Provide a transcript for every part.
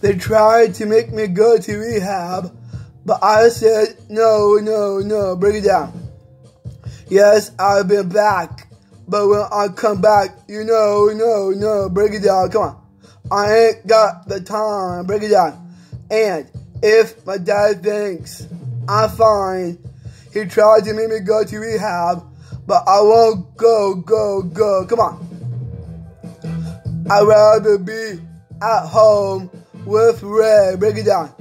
They tried to make me go to rehab, but I said, no, no, no, bring it down. Yes, I've been back, but when I come back, you know, no, no, break it down, come on. I ain't got the time, break it down. And if my dad thinks I'm fine, he tried to make me go to rehab, but I won't go, go, go, come on. I'd rather be at home with Ray, break it down.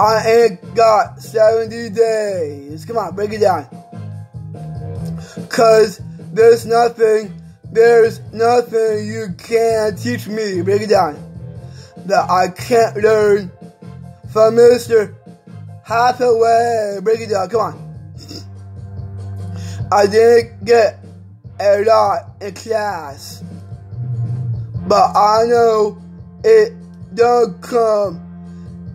I ain't got 70 days. Come on, break it down. Cause there's nothing, there's nothing you can teach me. Break it down. That I can't learn from Mr. Hathaway. Break it down. Come on. I didn't get a lot in class. But I know it don't come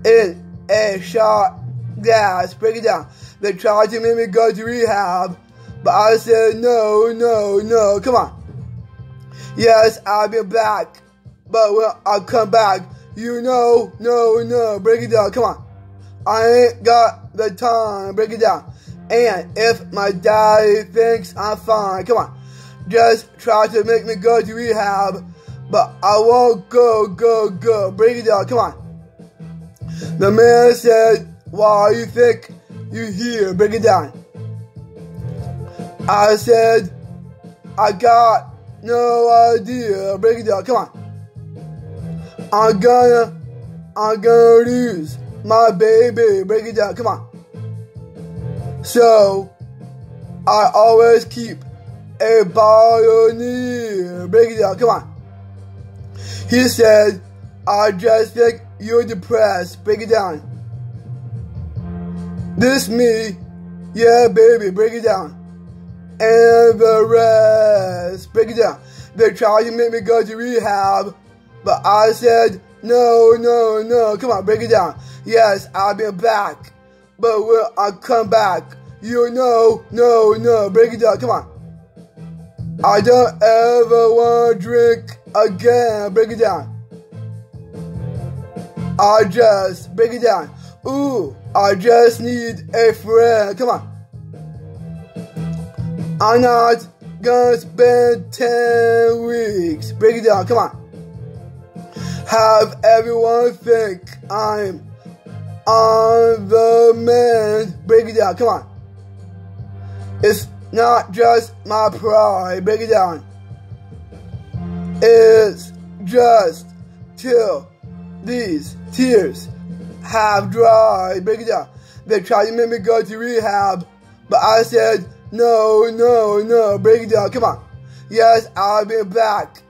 in a shot glass. Break it down. They tried to make me go to rehab, but I said no, no, no. Come on. Yes, I'll be back, but when I come back, you know, no, no. Break it down. Come on. I ain't got the time. Break it down. And if my daddy thinks I'm fine, come on. Just try to make me go to rehab, but I won't go, go, go. Break it down. Come on. The man said, Why you think you here? Break it down. I said, I got no idea. Break it down. Come on. I'm gonna, I'm gonna lose my baby. Break it down. Come on. So, I always keep a pioneer. Break it down. Come on. He said, I just think you're depressed. Break it down. This me. Yeah, baby, break it down. And the rest. Break it down. They tried to make me go to rehab, but I said, no, no, no. Come on, break it down. Yes, I'll be back. But when I come back, you know, no, no. Break it down. Come on. I don't ever want to drink again. Break it down. I just break it down. Ooh, I just need a friend. Come on. I'm not gonna spend 10 weeks. Break it down. Come on. Have everyone think I'm on the man. Break it down. Come on. It's not just my pride. Break it down. It's just till these tears have dried. Break it down. They tried to make me go to rehab, but I said, no, no, no. Break it down. Come on. Yes, I'll be back.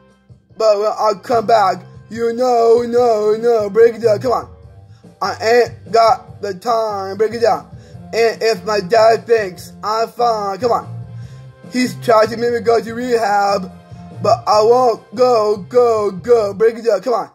But when I come back, you know, no, no. Break it down. Come on. I ain't got the time. Break it down. And if my dad thinks I'm fine, come on. He's trying to make me go to rehab, but I won't go, go, go. Break it down. Come on.